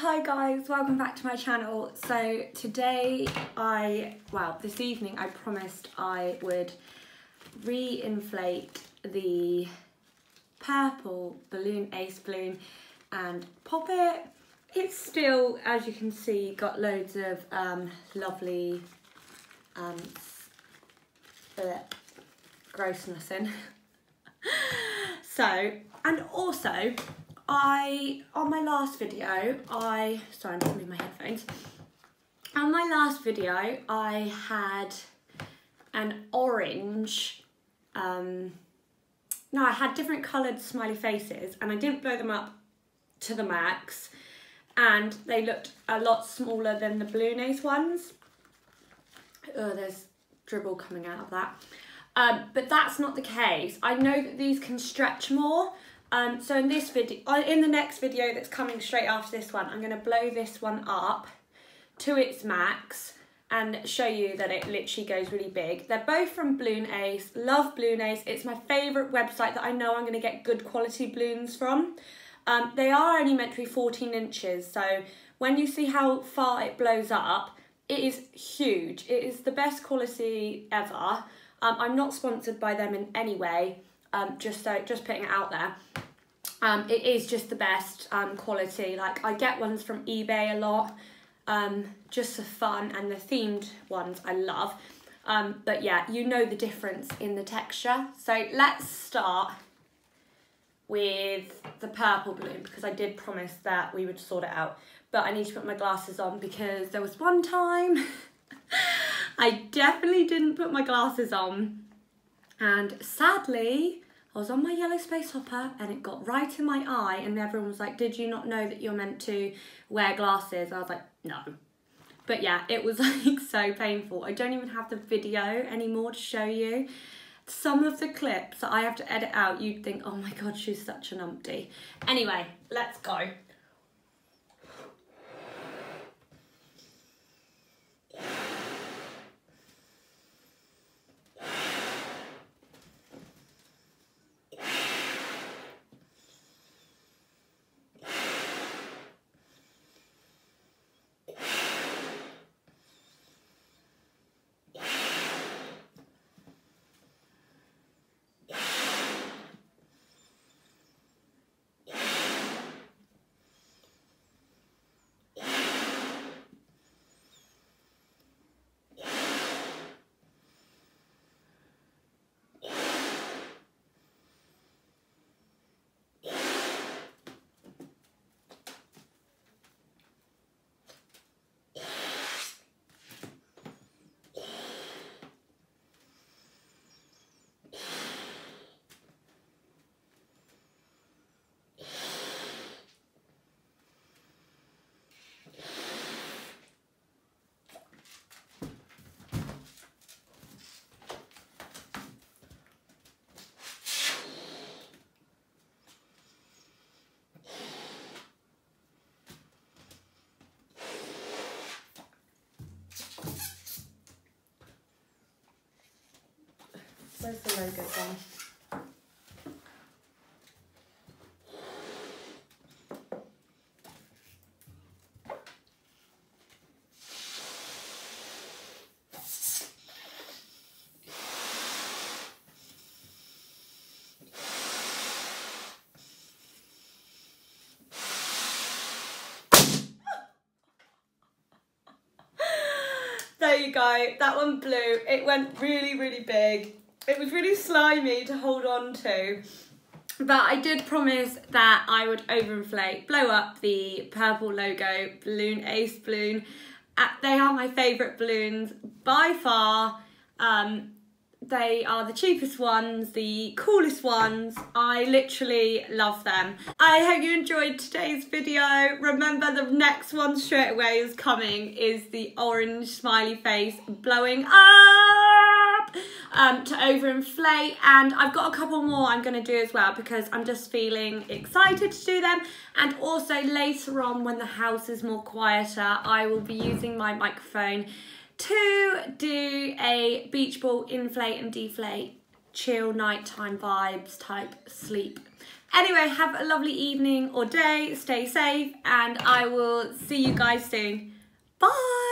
Hi guys, welcome back to my channel. So today I, well this evening I promised I would re-inflate the purple balloon ace balloon and pop it. It's still, as you can see, got loads of um, lovely um, grossness in. so, and also I, on my last video, I, sorry I'm just moving my headphones. On my last video, I had an orange, um, no, I had different coloured smiley faces and I didn't blow them up to the max and they looked a lot smaller than the Balloon Ace ones. Oh, there's dribble coming out of that. Um, but that's not the case. I know that these can stretch more um, so in this video, uh, in the next video that's coming straight after this one, I'm going to blow this one up to its max and show you that it literally goes really big. They're both from Balloon Ace. Love Balloon Ace. It's my favourite website that I know I'm going to get good quality balloons from. Um, they are only meant to be 14 inches, so when you see how far it blows up, it is huge. It is the best quality ever. Um, I'm not sponsored by them in any way, um, just so just putting it out there. Um, it is just the best um, quality. Like I get ones from eBay a lot, um, just for fun, and the themed ones I love. Um, but yeah, you know the difference in the texture. So let's start with the purple bloom because I did promise that we would sort it out. But I need to put my glasses on because there was one time I definitely didn't put my glasses on and sadly I was on my yellow space hopper and it got right in my eye and everyone was like, did you not know that you're meant to wear glasses? I was like, no. But yeah, it was like so painful. I don't even have the video anymore to show you. Some of the clips that I have to edit out, you'd think, oh my God, she's such an umpty. Anyway, let's go. There you go. That one blew. It went really, really big it was really slimy to hold on to. But I did promise that I would overinflate, blow up the purple logo balloon, ace balloon. Uh, they are my favourite balloons by far. Um, they are the cheapest ones, the coolest ones. I literally love them. I hope you enjoyed today's video. Remember the next one straight away is coming is the orange smiley face blowing up um, to overinflate and I've got a couple more I'm going to do as well because I'm just feeling excited to do them and also later on when the house is more quieter I will be using my microphone to do a beach ball inflate and deflate chill nighttime vibes type sleep Anyway, have a lovely evening or day. Stay safe, and I will see you guys soon. Bye.